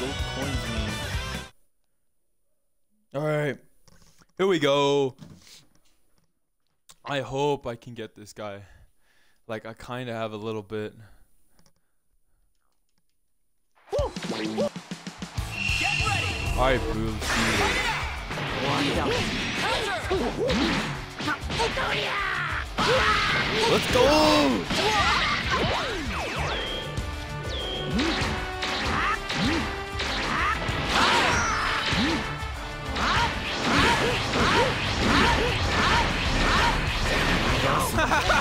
gold coins mean? Alright. Here we go. I hope I can get this guy. Like, I kind of have a little bit. Alright, Boo. Let's go! Let's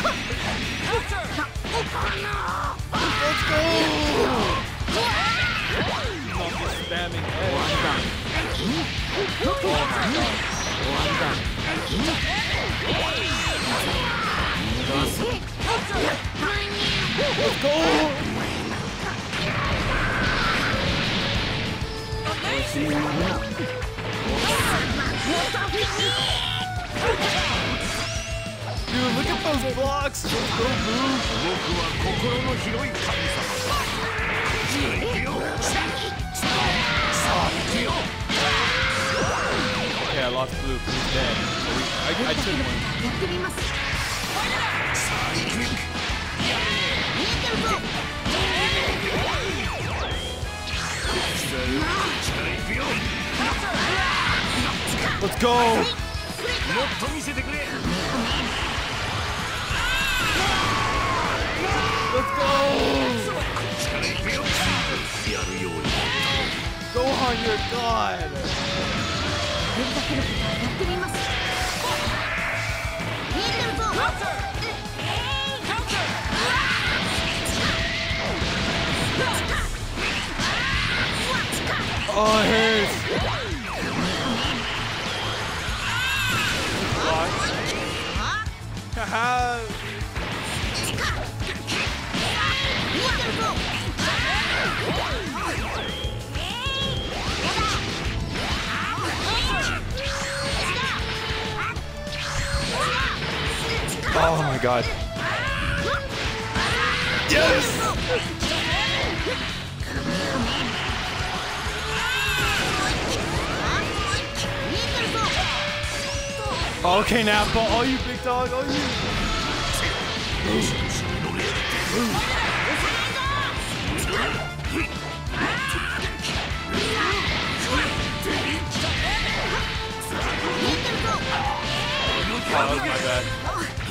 go! I'm just spamming edge. Let's go! Dude, look at those blocks! Let's go, Boo! Okay, I lost Blue. Blue's dead. So we, I, I took one. やってみます Let's go! もっと見せてくれ Gohan, you're God! やりたけることはやってみます見えてるぞ Oh, it hurts! Haha! Oh my god. Yes! Okay, Nappa. Oh, you big dog. Oh, you.